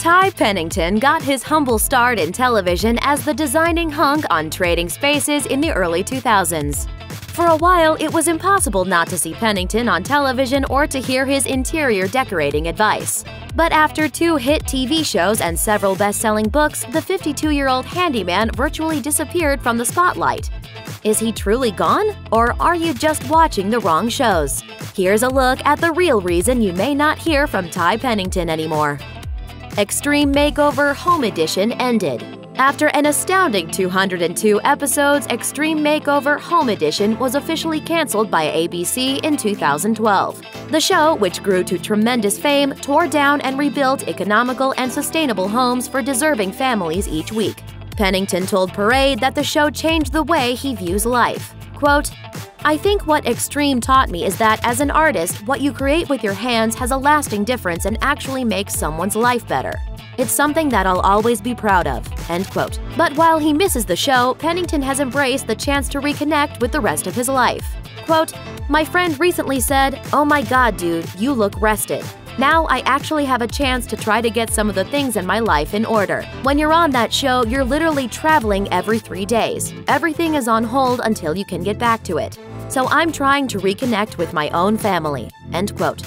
Ty Pennington got his humble start in television as the designing hunk on Trading Spaces in the early 2000s. For a while, it was impossible not to see Pennington on television or to hear his interior decorating advice. But after two hit TV shows and several best selling books, the 52 year old handyman virtually disappeared from the spotlight. Is he truly gone? Or are you just watching the wrong shows? Here's a look at the real reason you may not hear from Ty Pennington anymore. Extreme Makeover Home Edition ended. After an astounding 202 episodes, Extreme Makeover Home Edition was officially canceled by ABC in 2012. The show, which grew to tremendous fame, tore down and rebuilt economical and sustainable homes for deserving families each week. Pennington told Parade that the show changed the way he views life. Quote, I think what Extreme taught me is that as an artist, what you create with your hands has a lasting difference and actually makes someone's life better. It's something that I'll always be proud of. End quote. But while he misses the show, Pennington has embraced the chance to reconnect with the rest of his life. Quote, My friend recently said, Oh my god, dude, you look rested. Now I actually have a chance to try to get some of the things in my life in order. When you're on that show, you're literally traveling every three days. Everything is on hold until you can get back to it. So I'm trying to reconnect with my own family. End quote.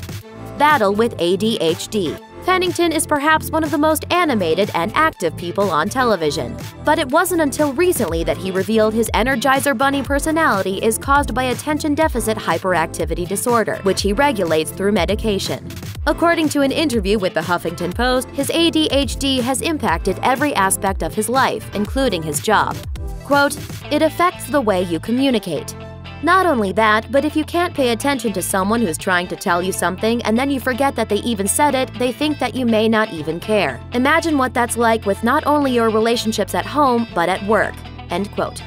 Battle with ADHD. Pennington is perhaps one of the most animated and active people on television. But it wasn't until recently that he revealed his Energizer Bunny personality is caused by attention deficit hyperactivity disorder, which he regulates through medication. According to an interview with the Huffington Post, his ADHD has impacted every aspect of his life, including his job. Quote, It affects the way you communicate. Not only that, but if you can't pay attention to someone who's trying to tell you something and then you forget that they even said it, they think that you may not even care. Imagine what that's like with not only your relationships at home, but at work. End quote.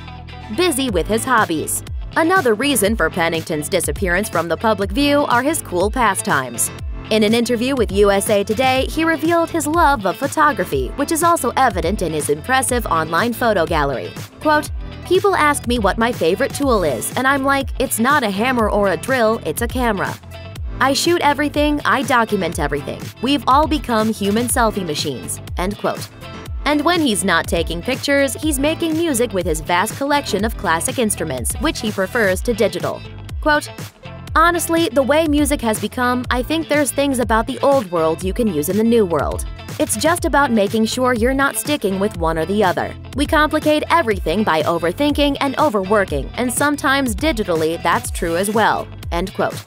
Busy with his hobbies. Another reason for Pennington's disappearance from the public view are his cool pastimes. In an interview with USA Today, he revealed his love of photography, which is also evident in his impressive online photo gallery. Quote, People ask me what my favorite tool is, and I'm like, it's not a hammer or a drill, it's a camera. I shoot everything, I document everything. We've all become human selfie machines. End quote. And when he's not taking pictures, he's making music with his vast collection of classic instruments, which he prefers to digital. Quote, Honestly, the way music has become, I think there's things about the old world you can use in the new world. It's just about making sure you're not sticking with one or the other. We complicate everything by overthinking and overworking, and sometimes digitally that's true as well. End quote.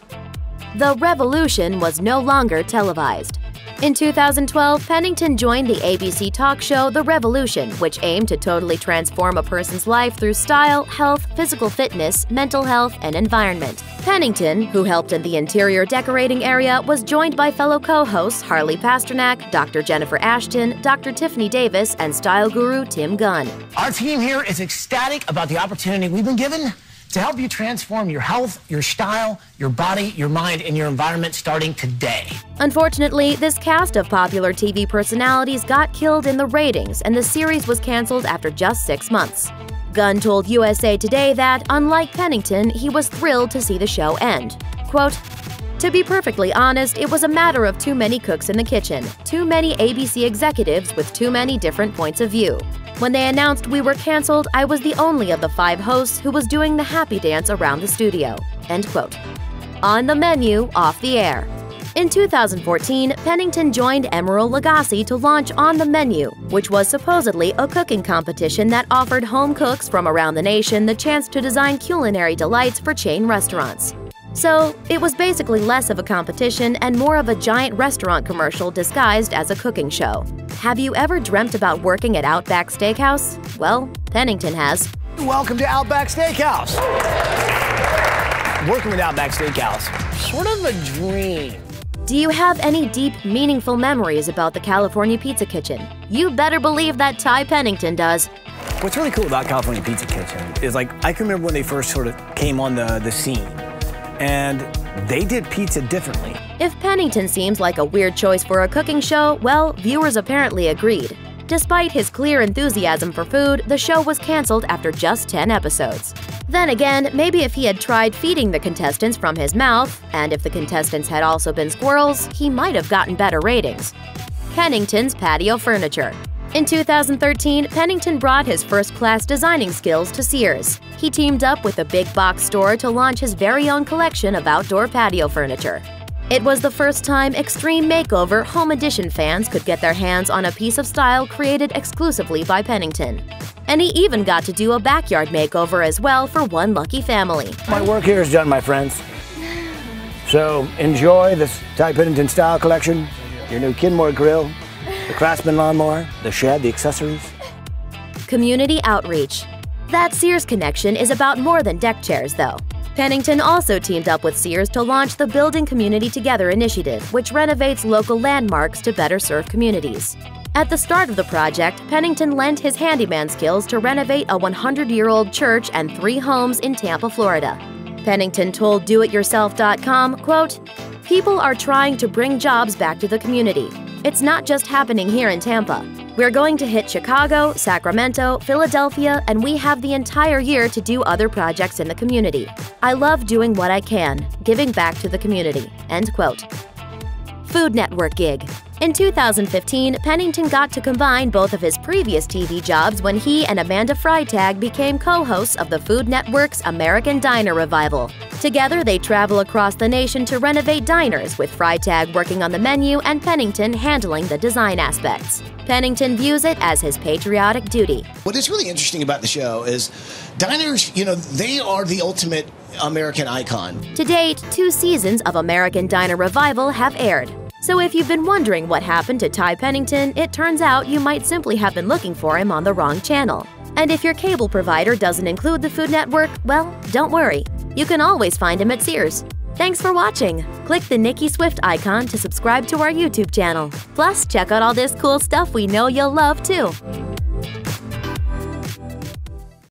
The revolution was no longer televised. In 2012, Pennington joined the ABC talk show The Revolution, which aimed to totally transform a person's life through style, health, physical fitness, mental health, and environment. Pennington, who helped in the interior decorating area, was joined by fellow co hosts Harley Pasternak, Dr. Jennifer Ashton, Dr. Tiffany Davis, and style guru Tim Gunn. Our team here is ecstatic about the opportunity we've been given to help you transform your health, your style, your body, your mind, and your environment starting today. Unfortunately, this cast of popular TV personalities got killed in the ratings, and the series was canceled after just six months. Gunn told USA Today that, unlike Pennington, he was thrilled to see the show end. Quote, to be perfectly honest, it was a matter of too many cooks in the kitchen, too many ABC executives with too many different points of view. When they announced we were canceled, I was the only of the five hosts who was doing the happy dance around the studio. End quote. On the menu, off the air. In 2014, Pennington joined Emeril Lagasse to launch On the Menu, which was supposedly a cooking competition that offered home cooks from around the nation the chance to design culinary delights for chain restaurants. So, it was basically less of a competition and more of a giant restaurant commercial disguised as a cooking show. Have you ever dreamt about working at Outback Steakhouse? Well, Pennington has. Welcome to Outback Steakhouse. Working with Outback Steakhouse, sort of a dream. Do you have any deep, meaningful memories about the California Pizza Kitchen? You better believe that Ty Pennington does. What's really cool about California Pizza Kitchen is like I can remember when they first sort of came on the, the scene and they did pizza differently. If Pennington seems like a weird choice for a cooking show, well, viewers apparently agreed. Despite his clear enthusiasm for food, the show was canceled after just 10 episodes. Then again, maybe if he had tried feeding the contestants from his mouth, and if the contestants had also been squirrels, he might have gotten better ratings. Pennington's Patio Furniture. In 2013, Pennington brought his first class designing skills to Sears. He teamed up with a big box store to launch his very own collection of outdoor patio furniture. It was the first time Extreme Makeover Home Edition fans could get their hands on a piece of style created exclusively by Pennington. And he even got to do a backyard makeover as well for one lucky family. My work here is done, my friends. So enjoy this Ty Pennington style collection, your new Kenmore grill, the Craftsman lawnmower, the shed, the accessories. Community outreach. That Sears connection is about more than deck chairs, though. Pennington also teamed up with Sears to launch the Building Community Together initiative, which renovates local landmarks to better serve communities. At the start of the project, Pennington lent his handyman skills to renovate a 100 year old church and three homes in Tampa, Florida. Pennington told DoItYourself.com, quote, People are trying to bring jobs back to the community. It's not just happening here in Tampa. We're going to hit Chicago, Sacramento, Philadelphia, and we have the entire year to do other projects in the community. I love doing what I can, giving back to the community. End quote. Food Network gig. In 2015, Pennington got to combine both of his previous TV jobs when he and Amanda Freitag became co hosts of the Food Network's American Diner Revival. Together, they travel across the nation to renovate diners, with Freitag working on the menu and Pennington handling the design aspects. Pennington views it as his patriotic duty. What is really interesting about the show is diners, you know, they are the ultimate American icon. To date, two seasons of American Diner Revival have aired. So if you've been wondering what happened to Ty Pennington, it turns out you might simply have been looking for him on the wrong channel. And if your cable provider doesn't include the Food Network, well, don't worry. You can always find him at Sears. Thanks for watching! Click the Nicki Swift icon to subscribe to our YouTube channel. Plus, check out all this cool stuff we know you'll love too.